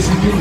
musim ini.